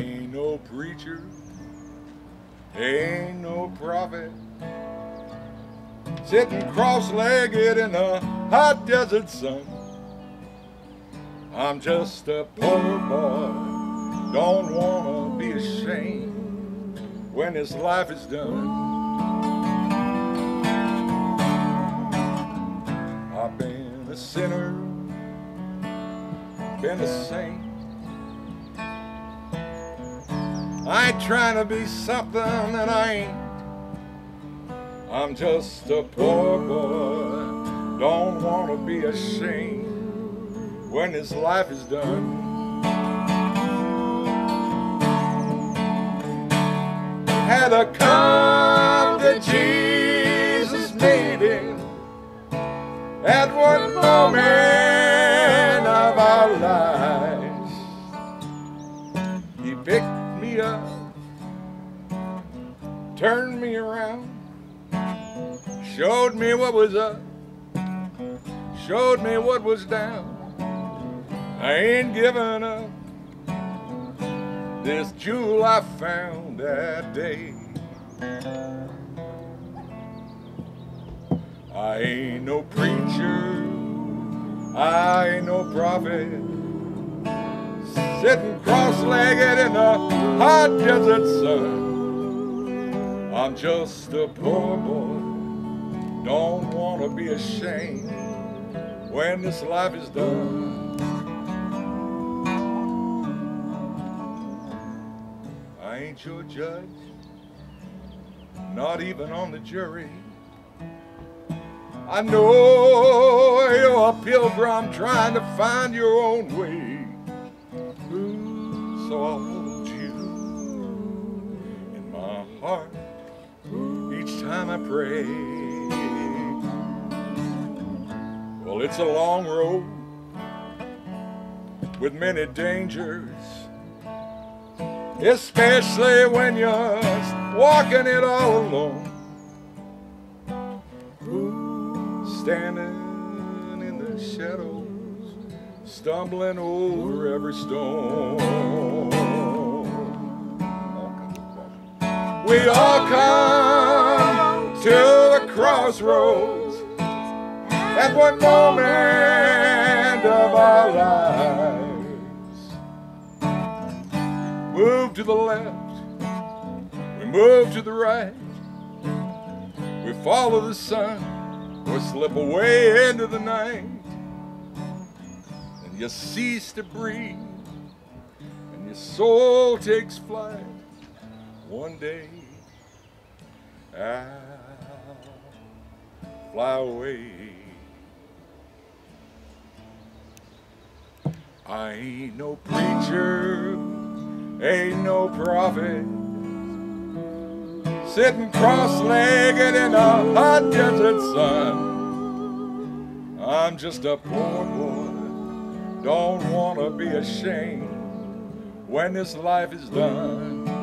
no preacher, ain't no prophet. Sitting cross-legged in the hot desert sun. I'm just a poor boy, don't wanna be ashamed when this life is done. I've been a sinner, been a saint. I trying to be something that I ain't. I'm just a poor boy, don't want to be ashamed when this life is done. Had a come to Jesus meeting at one moment me up, turned me around, showed me what was up, showed me what was down. I ain't giving up this jewel I found that day. I ain't no preacher, I ain't no prophet, sitting cross-legged in the hot desert sun. I'm just a poor boy, don't want to be ashamed when this life is done. I ain't your judge, not even on the jury. I know you're a pilgrim trying to find your own way. So I'll hold you in my heart each time I pray. Well, it's a long road with many dangers, especially when you're walking it all alone. Standing in the shadows, stumbling over every stone. We all come to the crossroads at one moment of our lives. Move to the left, we move to the right, we follow the sun or slip away into the night you cease to breathe and your soul takes flight one day. I'll fly away. I ain't no preacher ain't no prophet. Sitting cross-legged in a hot desert sun. I'm just a poor boy, don't want to be ashamed when this life is done.